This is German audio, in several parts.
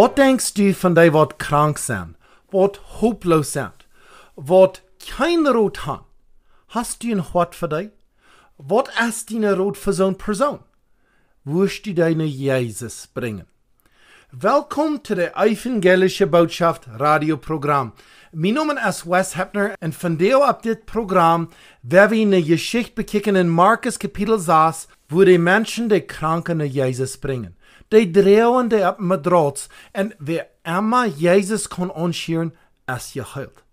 Wat denkst du van die wat krank zijn, wat hopeloos zijn, wat geen rood han? Hast du een wat voor die? Wat is die rood voor zo'n persoon? Woest du die naar Jezus brengen? Welkom to de Evangelische Botschaft radioprogram. Mijn naam is Wes Hepner en vandaag op dit programma werden we een geschichte bekijken in Markus kapitel 6, wo die Menschen die Kranken naar Jezus brengen. Die drehen die op met en wie immer Jezus kon anschieren, is geheilt.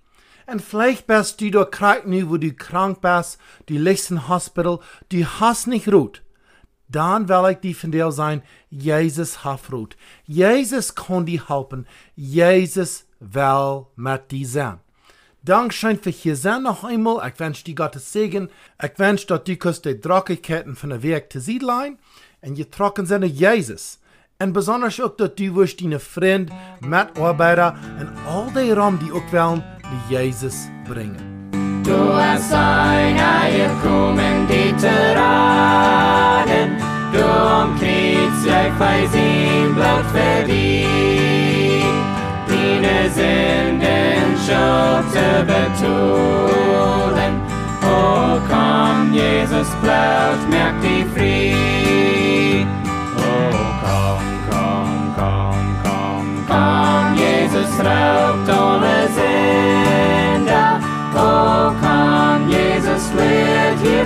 En vielleicht bist du da krank nu, wo du krank bist, du liegst im Hospital, du hast nicht Ruhe. Dann will ich die von dir sein, Jesus hat Ruhe. Jesus kann dir helfen. Jesus will mit dir sein. Dankeschön für hier sein noch einmal. Ich wünsche dir Gottes Segen. Ich wünsche, dass du die Drockigkeiten von der Weg zu siedeln und je trocken sind Jesus. En besonders ook dat u was die vriend, medarbeiter en al die ram die ook wel die Jezus brengen. Du hast einer gekommen, die te raden. Du umkriegst jij bij zijn bloed verdient. Deine Sünden schuld te betonen. Oh, komm, Jesus Blut, merkt die Frieden. Raubt alle Sünder. Oh, komm, Jesus wird hier.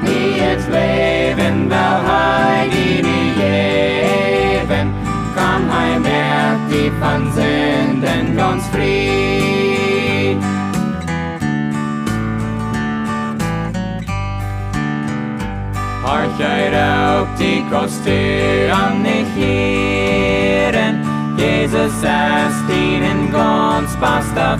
Niet leven wel hij die niet geven. Komm, hij merkt die van Sünden ganz frei. Horch uit op die kostuum aan Jezus is dien in ons past der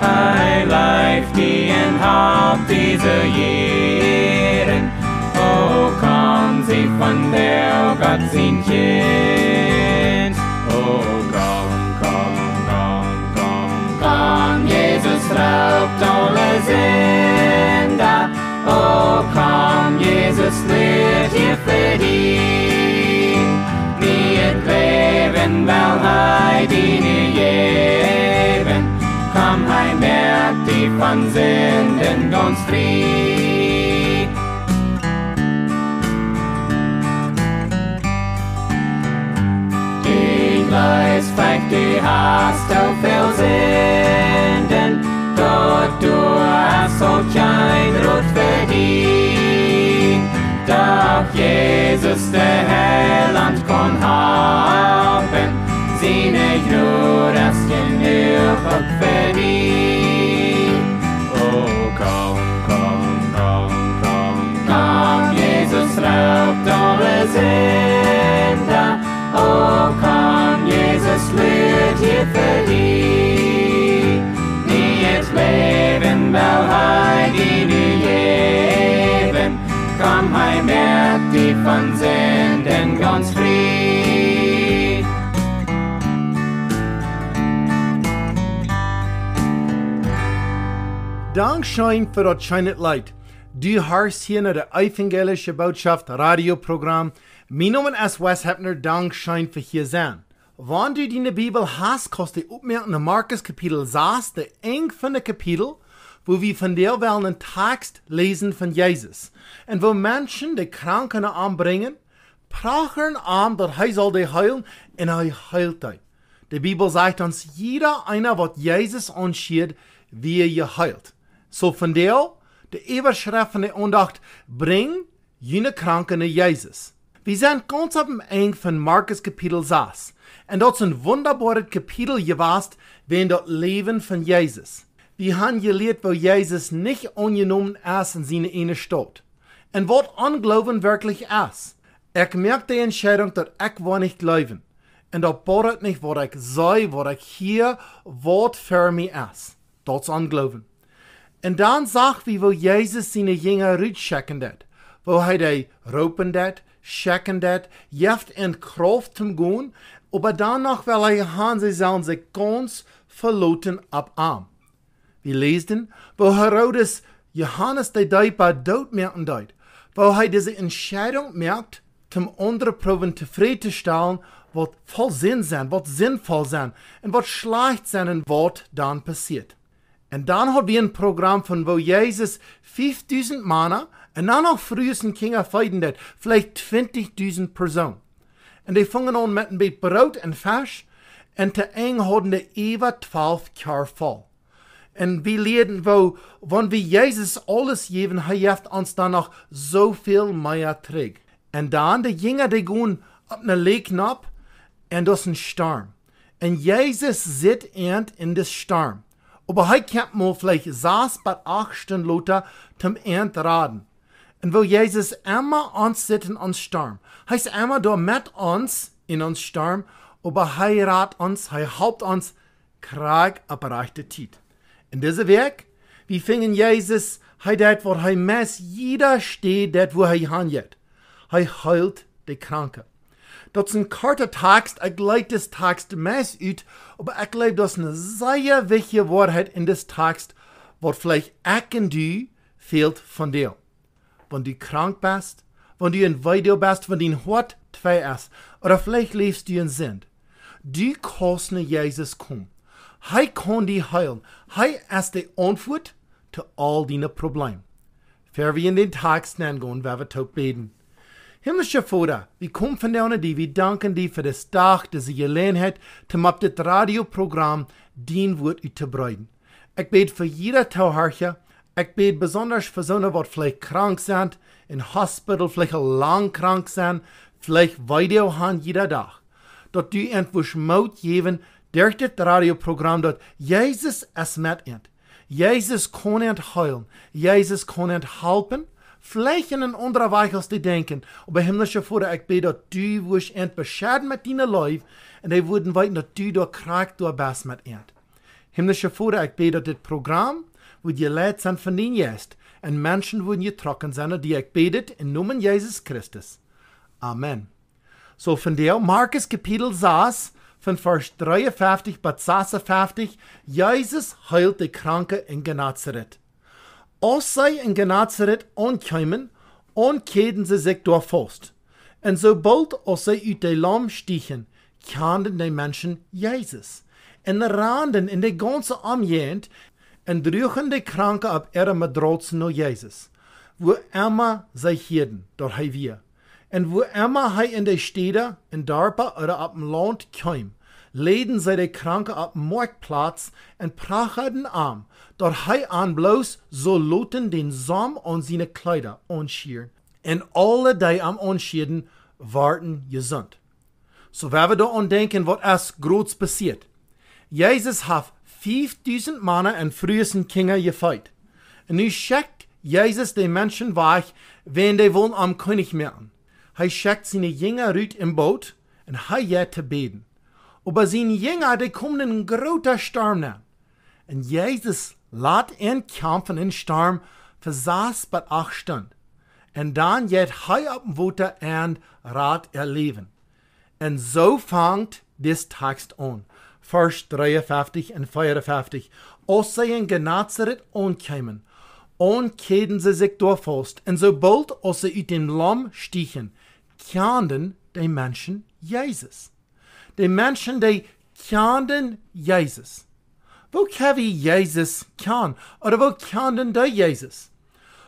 Hij leeft die en haalt deze jaren. O, kan sie van der God zijn kind. O, kom, kom, kom, kom, kom, Jezus raubt alle Sünder. O, kom, Jezus leert hier für. Hij die niet geven. Komm, hij merkt die van Sünden frei. Ich weiß, vielleicht du hast auch viel Sünden, doch du hast so kein Rot verdient. Doch Jesus, der Heiland, kann helpen. Gnade ist genug und verdient. Oh, komm, komm, komm, komm, komm, Jesus raubt alle Sünder. Oh, komm, Jesus hier verdient. Niet leven wel hij die nu geven. Komm, hij merkt die van Sünden ganz frei. Dankeschön für das schöne Leid. Du hörst hier nach der Evangelische Botschaft Radioprogramm. Mein Name ist Wes Hepner. Dankeschön für hier sein. Wenn du die Bibel hast, kannst du aufmerken in Markus Kapitel 6, der eng von der Kapitel, wo wir von der Welt einen Text lesen von Jesus. Und wo Menschen die Kranken anbringen, prachen an, dass er soll die heilen, und er heilt die. Die Bibel sagt uns, jeder einer, was Jesus anschied, wie er geheilt. So von der, der Andacht, bring jene Kranken Jesus. Wir sind ganz am Ende von Markus Kapitel 6. Und dort ist ein wunderbares Kapitel gewesen, wenn das Leben von Jesus. Wir haben gelehrt, wo Jesus nicht angenommen ist in seine eine Stadt. Und was Unglauben wirklich ist. Ich merke die Entscheidung, dass ich will nicht glauben. Und das bedeutet nicht, was ich sei, was ich hier, was für mich ist. Das ist Unglauben. En dan zag wie wo Jesus sine Jünger rutschecken dat. wo hij de ropen det, schecken dat, jeft en kraft zum Gun, dan danach wel hij han sie verloten ab Wie Wir lesen, wo Herodes Johannes de Duiper dood merken dat, wo hij deze Entscheidung merkt, om andere Proven stellen wat vol zin zijn, wat zinvol zijn en wat slecht zijn en wat dan passiert. En dan had we een programma van wo Jezus 5000 mannen en dan nog vroeger ging er dat, vielleicht 20.000 personen. En die vangen aan met een beetje brood en vers en te eng hadden de Eva 12 jaar vol. En we leren wo, wanneer Jezus alles geven, hij heeft ons dan nog zoveel meer terug. En dan de jongen die gaan op een leeknap en dat is een storm. En Jezus zit eind in de storm. Aber hij kan mal vielleicht saß bei acht Stunden Luther zum Ernst raden. Und wo Jesus immer uns sitzen in Sturm. Heißt immer da mit uns in uns Sturm, aber hij rat uns, hij helpt uns, kraag op rechte tijd. In deze werk, wie fingen Jesus, hij dat wat hij mes jeder steht, dat wo hij hanjet. Hij heilt de kranke. Dat is een korte tekst, ik leid des tekst mes uit, aber ik leid dat een zeer wichtige waarheid in des tekst, wat vielleicht ik en du fehlt von dir. Wenn du krank bist, wenn du in Video bist, wenn dein Hort zwei ist, oder vielleicht lebst du in Sinn. Du kannst naar Jezus komen. Hij kan die heilen. Hij is de antwoord to all dine problemen. Ver we in den Text gaan, waar we tot beten. Hemelse Vader, van de vandaan die, vi danken die voor de dag, deze gelegenheid, om op dit radioprogramma dien woord uit te breiden. Ik bid voor jeder touwhartje, ik bid bijzonder voor zonen wat vielleicht krank zijn, in hospital vielleicht lang krank zijn, vielleicht video aan jeder dag. Dat die entwoes moet geven door dit radioprogramma dat Jezus es met. Jezus kon ent heilen, Jezus kon ent helpen, Andere Weg als die denken. Aber himmlische Vater, ich bete, dass du wirst ent bescheiden mit deiner Leib und die würden weiten, dass du da kriegst, du bist mit ent. Himmlische Vater, ich bete, dass das Programm, wo die Leute sind von den jetzt, und Menschen würden getrocken sein, die ich betet in Namen Jesus Christus. Amen. So von der Markus Kapitel 6, von Vers 53 bis 56, Jesus heilt die Kranke in Genazareth. Sie in Genazareth ankamen, ankehrten sie sich durch Faust. Und sobald als sie aus dem Lamm stiegen, kannten die Menschen Jesus. Und rannten in die ganze Umgegend und droegen die Kranke ab ihre Matratzen nach Jesus. Wo immer sie hielten, dort wir. En wo immer hij in de steden, in dorpen oder op dem land kwam, leden zij de kranke op marktplaats en prachten aan, dat hij aan bloos zo loten den Samen aan zijn kleider anschieren. En alle die am anschieren, warten gesund. So werden wir da an denken, was erst groß passiert. Jesus hat 5000 Männer und frühesten Kinder gefeit. Und nu schickt Jesus den Menschen weg, wenn die wollen am König merken. Hij schickt seine Jünger uit im Boot und hij gaat te beden. Aber seine Jünger, die kommen in groter storm aan. En Jezus laat ihn kämpfen in Sturm sechs bis acht Stunden. Und dann hij op dem Water und rat er Leben. Und so fängt das Text an. Vers 53 und 54. Als sie in Genazareth ankamen, ankehrten sie sich durchfast, und sobald als sie uit dem Lamm stiegen, kenden die Menschen Jesus. Die Menschen, die kenden Jesus. Wo kann Jesus kennen? Oder wo kennen die Jesus?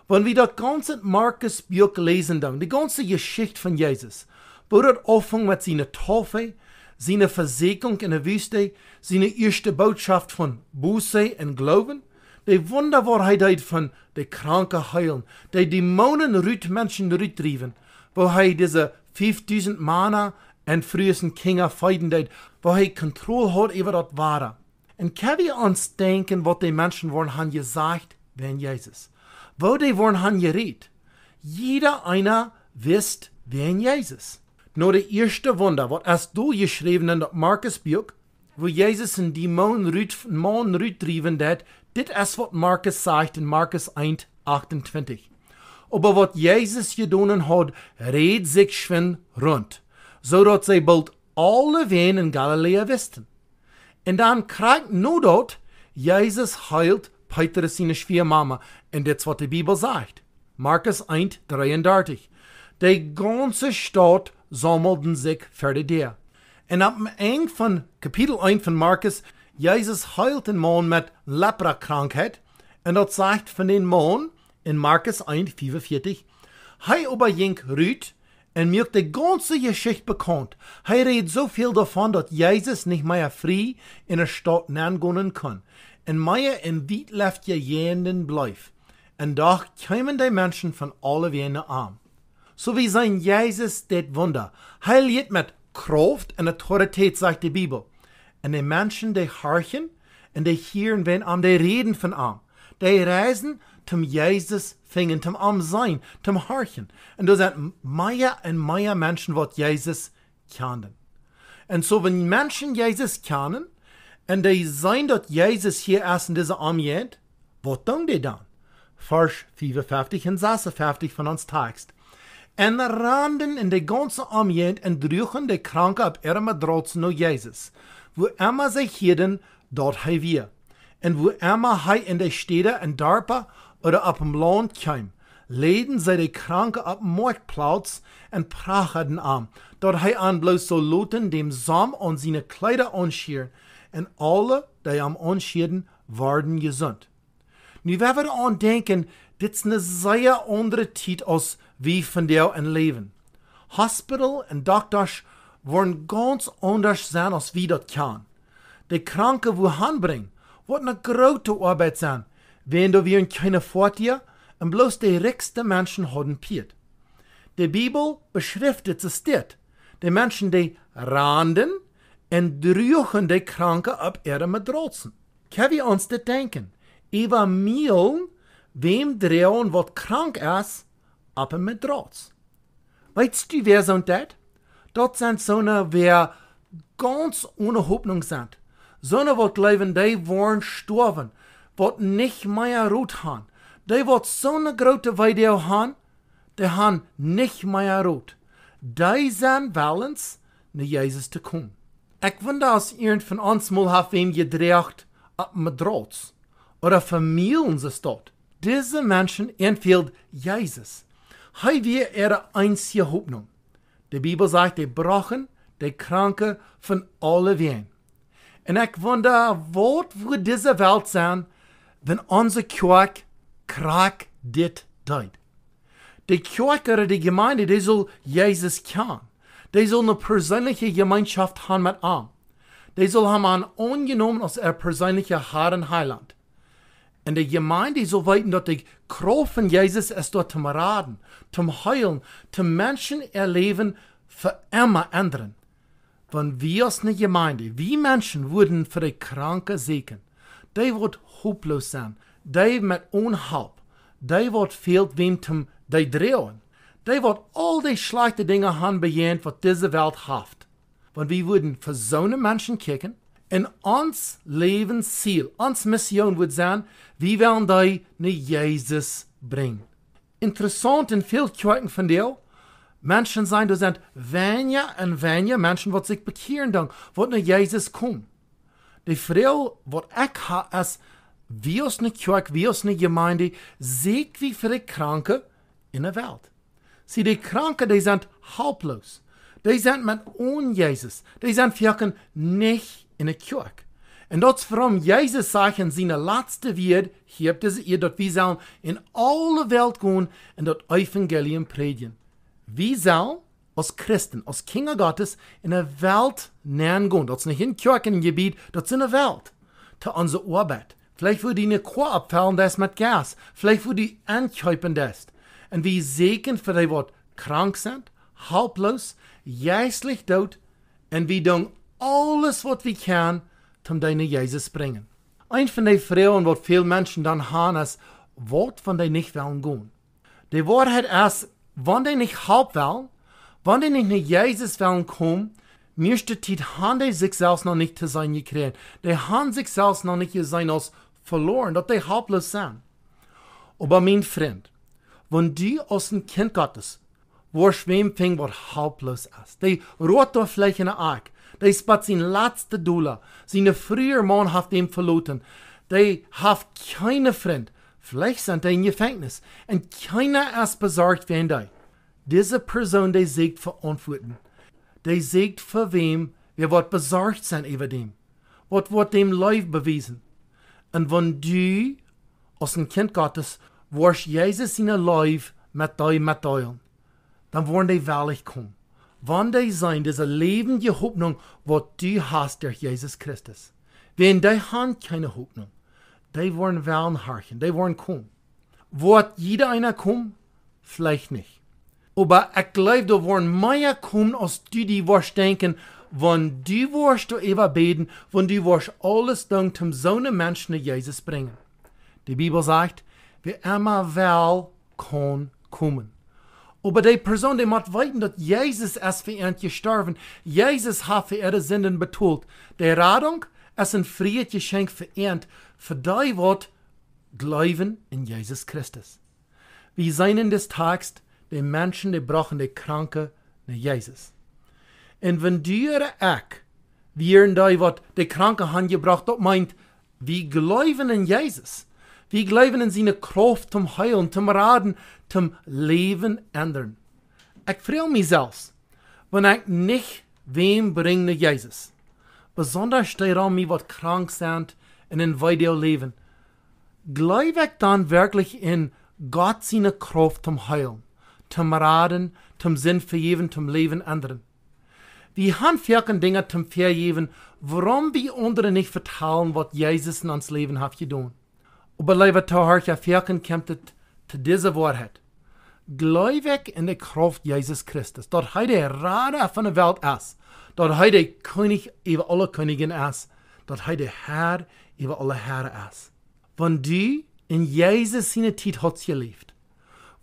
Wenn wir das ganze Markus Buch lesen, dann, die ganze Geschichte von Jesus, wo das anfängt mit seiner Taufe, seiner Versegnung in der Wüste, seine erste Botschaft von Buße und Glauben, die Wunderwahrheit von der Kranke heilen, die Dämonen rüt Menschen rüttrieben, wo hij diese 5000 Männer en frühesten Kinder feiden wo hij Kontrolle hat über das Wahre. Und kann wir uns denken, was die Menschen worden han gesagt, wenn Jesus? Wo die worden han geredet? Jeder einer wisst, wen Jesus. Nur der erste Wunder, was erst du geschrieben in Markus Buch, wo Jesus in die Dämonen rüttrieben hat, dit ist, was Markus sagt in Markus 1, 28. Aber was Jesus gedonen hat, red sich schön rund, dass sie bald alle wen in Galiläa wisten. Und dann kriegt nur dort, Jesus heilt Petrus seine Schwiegermama, und das was die Bibel sagt. Markus 1, 33. Die ganze Stadt sammelten sich für die dir. Und ab dem Ende von Kapitel 1 von Markus, Jesus heilt den Mann mit Lepra-Krankheit. Und das sagt von den Mann in Markus 1, 44, Hei aber jink rüt und mir die ganze Geschichte bekannt. Hei redet so viel davon, dass Jesus nicht mehr frei in der Stadt nennen kann. Und mehr in weit left je jenen bleibt. Und doch kämen die Menschen von alle Wiener an. So wie sein Jesus det Wunder. Hei lebt mit Kraft und Autorität, sagt die Bibel. Und die Menschen, die horchen und die hören, wenn am die reden von am. Die reisen tam Jesus fingen tam am sein, tam harchen. En dus dat Maya en Maya mensen wat Jezus kennen. En zo, so, wenn mensen Jezus kennen, en die zijn dat Jezus hier is in deze amjed, wat doen die dan? Vers 55 en 56 van ons tekst. En randen in de ganze amjed en drukken de kranken op erme droods naar Jezus. Wo immer zij hielden, dort hij weer. En wo erma hij in de steden en darpa oder op dem kam, leden sie de Kranke op Marktplatz en prachten an. Dort hei an bloß so Leuten dem Sam an seine Kleider anschieren, en alle, die am anschieren, waren gesund. Nu, wenn wir an denken, dit is een zeer andere tijd als wie van jou en leven. Hospital en dokters worden ganz anders zijn als wie dat kan. De kranken wo aanbrengen, wordt een grote arbeid zijn, wenn wir in keine Fortier und bloß die rikste Menschen haben piet. Die Bibel beschriftet es dit. Die Menschen, die randen und drüchen die Kranken ab ihre Matratzen. Können wir uns das denken? Eva Miel wem drehen, wat krank ist, ab en Matratz. Weißt du, wer sind das? Dort sind so eine, wer ganz ohne Hoffnung sind. So eine, wat leben, die wollen sterben, wird nicht meier rot han Die wird zo'n grote große Video haben, die haben nicht meier rot. Die sind willens, naar Jezus te komen. Ik wonder als iemand van ons mal heeft je gedreigd op madrots. Of familie onze staat. Deze mensen enfield Jezus. Hij weer er hoop Hoffnung. De Bibel zegt, de brachen de kranke van alle ween. En ik wonder, wat voor deze wereld zijn wenn unser Kirche krank dit tut. Die Kirche oder die Gemeinde, die soll Jesus kennen. Die soll eine persönliche Gemeinschaft haben mit ihm. Die soll haben an angenommen als er persönlicher Herr und Heiland. Und die Gemeinde soll weiten, dass die Kraft von Jesus ist dort zum Raden, zum Heilen, zum Menschen erleben, für immer ändern. Wenn wir als eine Gemeinde, wie Menschen würden für die Kranken segnen, Dei wird hoplos sein. Dei mit unhalb. Dei wird fehlt wem zum dei drehen. Dei wird all die schlechte Dinge han bejehen, was diese Welt haft. Wenn wir würden für so eine Menschen en in ons Lebensziel, ons Mission wird sein, wie werden dei ne Jesus bringen. Interessant in viel Kirchen von dir, Menschen sein, du sind wenige und wenige Menschen, die sich bekehren, die ne Jesus kommen. Die vrou wat ek ha as wie ons 'n kerk, wie ons de gemeente seek wie vir die kranke in 'n wereld. Sien die kranke, die zijn hulpeloos. Die zijn met on Jesus. Die zijn vjakken niet in 'n kerk. En dat is waarom Jezus zegt in zijn laatste woord, hier deze je dat wij zal in alle wereld gaan en dat evangelium predien. Wie zal als Christen, als Kinder Gottes in der Welt nähern gehen. Das ist nicht in Kirchengebiet, das ist in der Welt. Zu unserer Arbeit. Vielleicht würde die eine Chor abfallen, das mit Gas. Vielleicht würde die ankäupen das. Und wir segnen für die, die krank sind, haltlos, geistlich tot, und wir tun alles wat wir können, um deine Jesus bringen. Ein von den Frauen, was viele Menschen dann haben, ist, wat von die nicht wollen gehen. Die Wahrheit ist, wenn die nicht halb wollen, wenn die nicht nach Jesus wollen kommen, müsste die haben die sich selbst noch nicht zu sein gekriegt. Die haben sich selbst noch nicht gesehen als verloren, dass die halblos sind. Aber mein Freund, wenn du als ein Kind Gottes, wo schwem fing, was halblos ist, die rote Fläche in der Ark, die spat zijn laatste doelen. Zijn früher man hat ihm verloren. Die hat keine Freund. Vielleicht sind die in Gefängnis. Und keiner ist besorgt wie die. Diese Person, die siegt verantworten. Die siegt für wem, wer wird besorgt sein über dem. Was wird dem Leib bewiesen. Und wenn du, als ein Kind Gottes, wirst Jesus in Leib mit dir mitteilen, dann wollen die wahrlich kommen. Wann die sein, diese lebende Hoffnung, was du hast durch Jesus Christus. Wenn die haben keine Hoffnung, die wollen werden harchen, die wollen kommen. Wird jeder einer kommen? Vielleicht nicht. Aber ich glaube, da wollen mehr kommen, als du die wirst denken, wenn du wirst du über beten, wenn du wirst alles dann zum so einen Menschen Jesus bringen. Die Bibel sagt, wer immer will, kann kommen. Aber die Person, die muss weiten, dass Jesus es für ihn gestorben. Jesus hat für ihre Sünden betont. Die Radung ist ein freies Geschenk für ihn, für die wird glauben in Jesus Christus. Wir sehen in des Tags die Menschen, die brauchen die Kranke wenn du ihre Eck, wir in die, wat die Kranke gebracht, das meint, wir glauben in Jesus. Wir glauben in seine Kraft zum Heilen, zum Raden, zum Leben ändern. Ich freue mich selbst, wenn ich nicht wem bringe Jesus. Besonders steht an was krank sind und in weiter leben. Glaube ich dann wirklich in Gott seine Kraft zum Heilen, zum Raden, zum Sinn vergeben, zum Leben ändern. Wir haben viele Dinge zum Vergeben, warum wir anderen nicht vertrauen, was Jesus in uns Leben hat getan. Aber lieber Tauhart, ja, viele kommt zu dieser Wahrheit. Glaube in die Kraft Jesus Christus, dort er der Rader von der Welt ist, dort er der König über alle Königen ist, dort er der Herr über alle Herren ist. Wenn du in Jesus seine Zeit hat gelebt,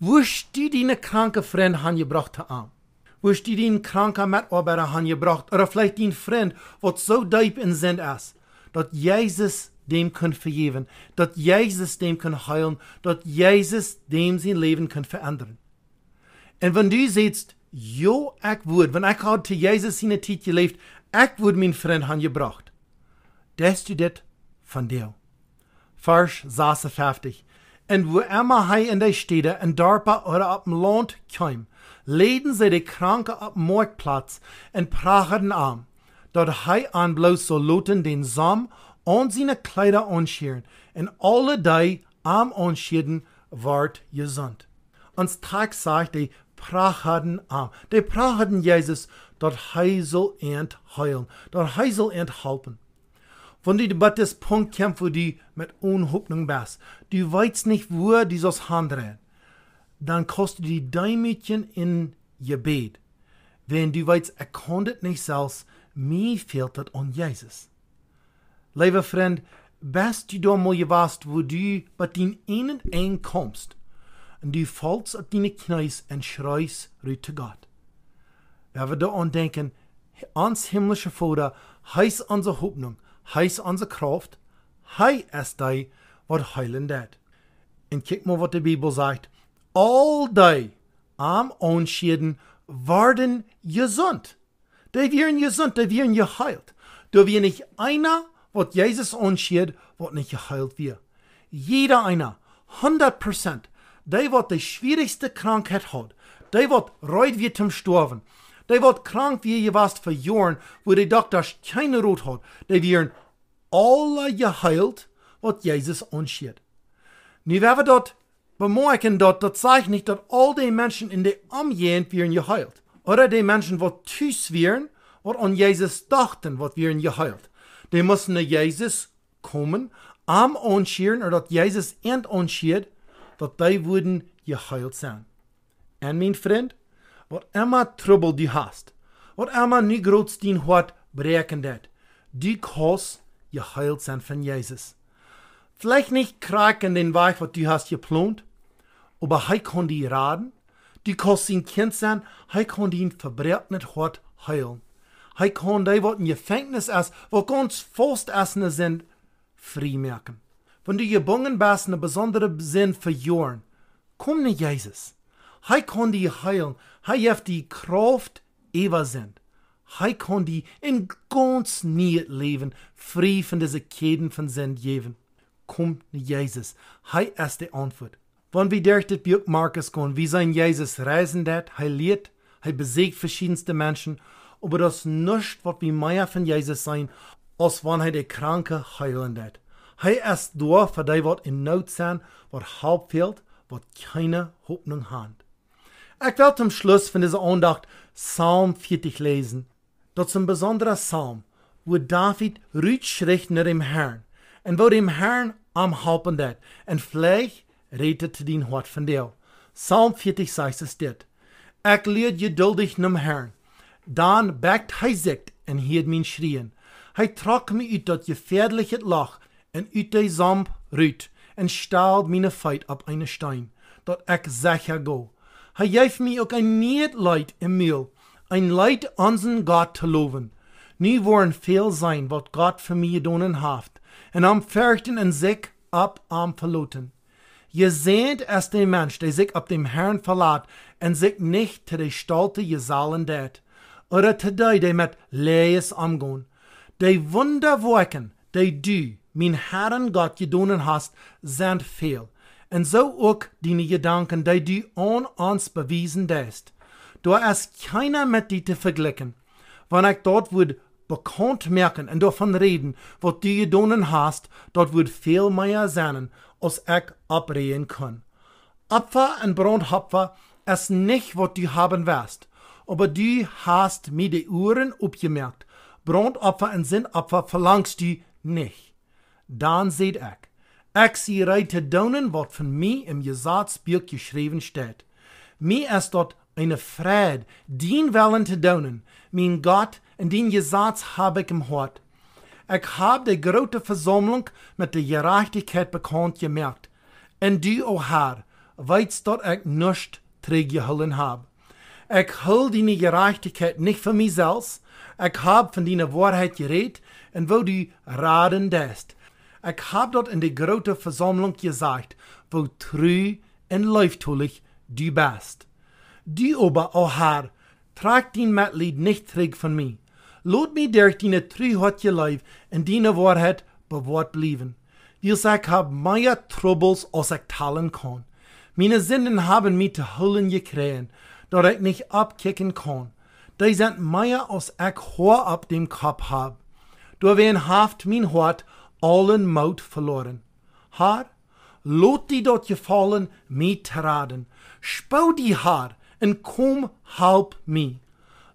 Wusch die dine kranke vriend han je bracht aan. Wusch die dine kranke metarbeider han je bracht, of vielleicht vriend wat zo diep in zijn is, dat Jezus dem kan vergeven, dat Jezus dem kan heilen, dat Jezus dem zijn leven kan veranderen. En wanneer je zegt, jo, ik word, wanneer ik had te Jezus zijn tijd geleefd, ik word mijn vriend han gebracht. Des du dit van deel. Vers 56. Und wo immer hei in der Städte, in Dorpa oder auf dem Land kam, leden sie die Kranke auf dem Marktplatz und prachten an. Dort hei an bloß so luten den Samen und seine Kleider anscheren, und alle die am Anscheren ward gesund. Ans Tag sagt die prachten am, die prachten Jesus, dort hei soll ent heilen, dort hei soll ent helpen. Wenn du bei das Punkt kämpfst, wo du mit Unhoffnung bist, du weißt nicht, wo sollst handrehen, dann kostet die Däumchen in Gebet. Wenn du weißt, er konnte nicht selbst, mir fehlt das an Jesus. Lieber Freund, best du da mal gewasst, wo du bei den einen ein kommst, und du fällst auf deine Knie und schreist zu Gott. Wenn wir an denken, ans himmlische Vater, heiß unsere Hoffnung, heiß unsere Kraft, hei es dei, wat heilen dat. Und kick mal, was die Bibel sagt. All die am Onschäden werden gesund. Die werden gesund, die werden geheilt. Da wir nicht einer, was Jesus anschied, wird nicht geheilt wird. Jeder einer, 100%, der wird die schwierigste Krankheit hat, der wird reut wie zum Sterben, der wird krank wie je warst für Jahren, wo die Doktor keine Rot hat, der werden alle geheilt, wat Jezus ons schiet. Nu hebben dat bemerken dat, dat zeigt niet dat al die mensen in de omgeving werden geheilt. Oder die mensen wat thuis waren, wat aan Jezus dachten, wat werden geheilt. Die moesten naar Jezus komen, aan ons schieren, of dat Jezus eind ons schiet, dat die worden geheilt zijn. En mijn vriend, wat immer trouble die hast, wat immer nu in wat breken dat, die kost geheilt sein von Jesus. Vielleicht nicht kraken den Weg, was du hast geplant, aber er kann die raden, du kannst sein Kind sein, er kann ihn verbrechenet Hort heilen. Er kann die, was in Gefängnis ist, wo ganz Fastessen sind, frei merken. Wenn du gebunden bist, einen besonderen Sinn verjoren, komm nicht Jesus. Er kann die heilen, er hat die Kraft ewer sind. Er kann die in ganz nie leben, frei von diese Käden von Sinn geben. Komm nicht Jesus. Er ist die Antwort. Wann wie durch das Buch Markus gehen, wie sein Jesus reisen er lehrt, er besiegt verschiedenste Menschen, aber das nicht, was wie mehr von Jesus sein, als wann er die Kranke heilen dat. Er ist da für die, was in Not sind, was halb fehlt, was keine Hoffnung hat. Ich will zum Schluss von dieser Andacht Psalm 40 lesen. Das ist ein besonderer Psalm, wo David rückschritt nach dem Herrn und wo dem Herrn am Halpen dat. Und vielleicht redet den Hort von dir. Psalm 40 sagt es dit. Ich leer geduldig Herrn. Dan backt hij zich en hield mijn schrien. Hij trok me uit dat gefährliche Loch en uit de zamp ruit en staal mijn feit op een stein, dat ik sicher go. Hij geeft me ook een leid im Mehl, ein leid unseren Gott te loven. Nu worden veel zijn wat God voor mij gedaan heeft, en am fürchten en zich ab am verloten. Je seht es den Mensch, der sich auf dem Herrn verlaat en sich nicht zu der Stolte Gesalen dat, oder zu die, die mit Lees umgehen. Die Wunderwerken, die du, mein Herrn Gott, gedonen hast, sind viel. Und so auch deine Gedanken, die du an uns bewiesen hast. Da ist keiner mit dir zu vergleichen. Wenn ich dort würde bekannt merken und davon reden, was du gedonen hast, dort wird viel mehr sein, als ich abreden kann. Opfer und Brandhopfer ist nicht, was du haben wirst, aber du hast mir die Uhren abgemerkt. Brandopfer und Sinnopfer verlangst du nicht. Dann seht ich, ich sie reite donen, was von mir im Gesatzbuch geschrieben steht. Mir ist dort Mijn Fred, dien willen te donen, mijn God, en dien je zaad heb ik hem hoort. Ik heb de grote verzameling met de gerechtigheid bekend gemerkt. En du, o Herr, weet dat ik niets hullen heb. Ik hul die gerechtigheid niet voor mijzelf. Ik heb van die waarheid gereed en wil die raden dest. Ik heb dat in de grote verzameling gezegd, wo tru en leeftoelig du best. Du aber, o Herr, trag dein Mitleid nicht zurück von mir. Lot mich durch deine Treuheit Leib und deine Wahrheit bewahrt bleiben. Wir ich hab mehr Troubles, als ich teilen kann. Meine Sünden haben mich zu holen gekriegt, dass ich nicht abkicken kann. Die sind mehr, als ich Haar ab dem Kopf hab. Durch wen haft mein Hort allen Mut verloren. Haar, lot die dort gefallen, mich zu raden. Spau die Haar und komm, halb mich.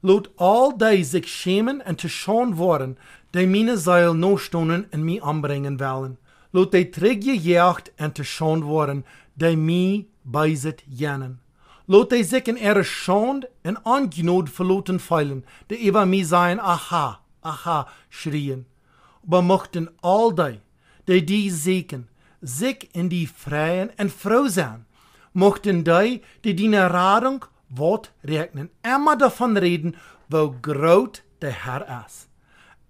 Lot all die sich schämen und zu schon worden, die meine Seil no stonen und mich anbringen wollen. Lot die teruggejagt und zu schon worden, die mich beiset jenen. Lot die sich in ihre Schand und Angenot verloten feilen, die über mich sein, aha, aha, schrien. Aber mochten all die, die die sehen, sich in die Freien und froh sein, mochten die, die die Radung Wort rekenen, immer davon reden, wo groot der Herr ist.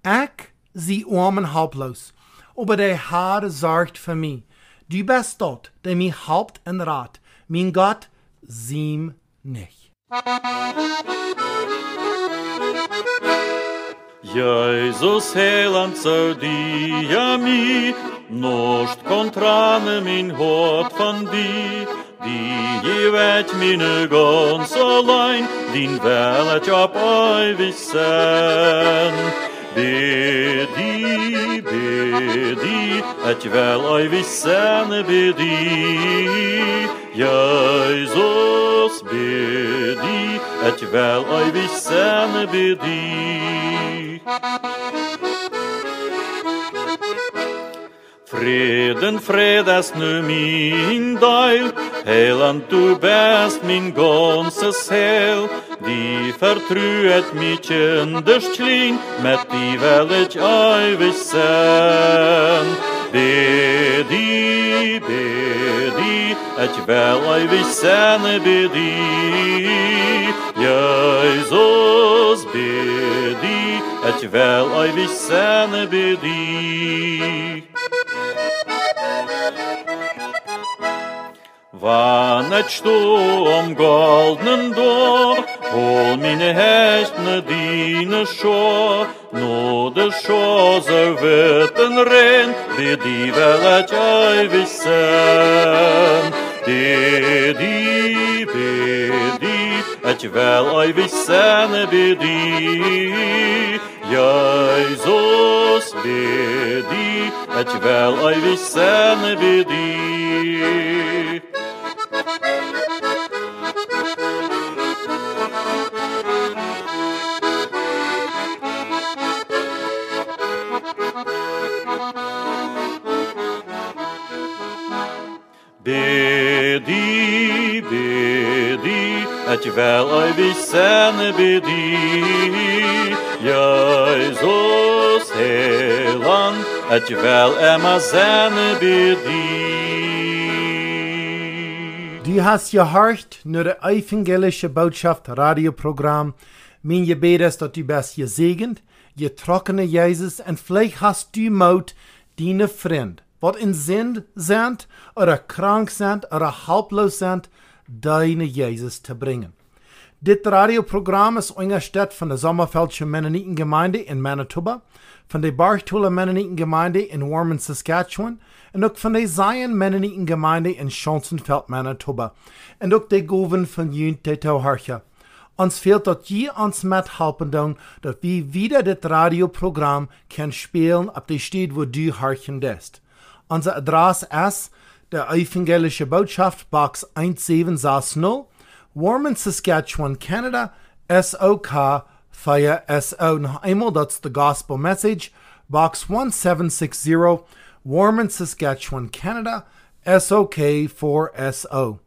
Ich sie arm und halblos, aber der Herr sorgt für mich. Du bist dort, der mich haupt und rat. Mein Gott, sieh nicht. Jesus heland so dia mi, nost kontrane min hort van die. Digivet mine gans allein, din velet op eivig sen. Bedi, bedi, et vel eivig sen bedi. Jeisus bedi, et vel eivig sen bedi. Freden, fred nu min del, helan du best min gånses hel. Die vertruet mi kändes kling, med die väldigt evig sen. Bedi, bedi, et vel väl evig sen bedi. Jesus, bedi, et vel väl evig sen bedi. Va nechtum goldnen dor, hol mine hestne dine scho, no de scho zerwitten ren, di di velet ei wissen, di di yet vēl ai visene bidī. Jēzus bidī, et vēl ai visene bidī. Vel oi vissene bedi. Jesus, helan, et vel emma zene bedi. Du hast gehört nur der evangelische Botschaft Radioprogramm. Mein Gebet ist, dass du bist gesegnet, getrockene Jesus, und vielleicht hast du Mut, deine Freund, wat in Sinn sind, oder krank sind, oder halblos sind, deine Jesus zu bringen. Dit radioprogramm ist unterstützt von der Sommerfeldschen Mennonitengemeinde in Manitoba, von der Barchtula Mennonitengemeinde in Warman, Saskatchewan und auch von der Zion Mennonitengemeinde in Schonzenfeld, Manitoba und auch der Goven von Jünt der Tauharcha. Uns fehlt dort je uns mithelfen, dann, dass wir wieder das Radioprogramm können spielen ab der Stadt, wo du harchen lässt. Unser Adresse ist der Evangelische Botschaft, Box 1760, Warman, Saskatchewan, Canada, SOK 4SO. Noch einmal, that's the Gospel Message, Box 1760, Warman, Saskatchewan, Canada, SOK 4SO.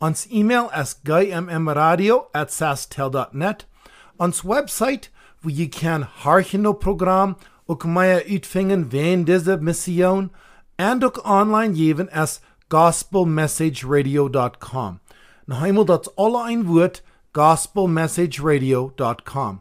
Ons e-mail is guymmradio at sastel.net. Ons website, wo je kan harcheno program, ook mij uitvingen wen deze mission, en ook online geven as gospelmessageradio.com. Nog eenmaal, dat is alle een woord, gospelmessageradio.com.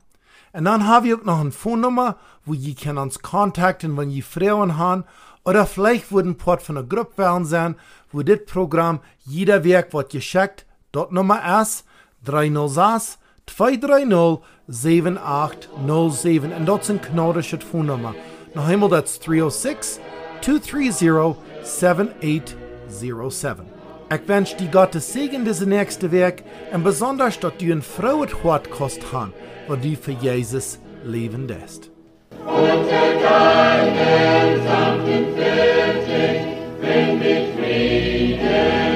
En dan heb je ook nog een phonenummer, wo je kan ons contacten, wenn je vragen haben, oder vielleicht würden Port von einer Gruppe werden sein, wo dit Programm jeder Werk wird geschickt. Dort Nummer ist 306 230 7807. Und dort sind knordische Phonenummer. Noch einmal, das 306 230 7807. Ich wünsche die Gottes Segen diese nächste Werk und besonders, dass du ein frohes Hort kost haben, wo du für Jesus leben lässt. His name.